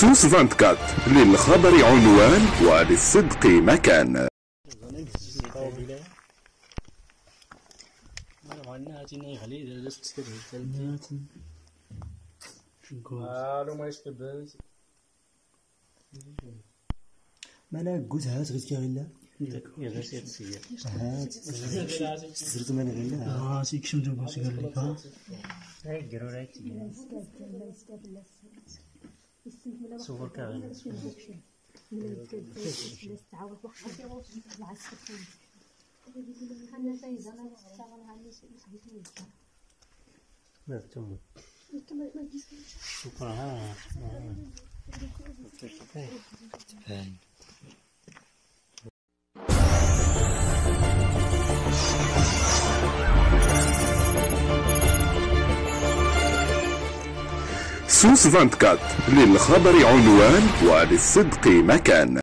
سوس 24 للخبر عنوان وللصدق مكان. مالا قوت هات غير غيلا هات زرت من غيلا آه. سيكشم بس قال لك ها صور كامل شكرا سوس 24 للخبر عنوان وللصدق مكان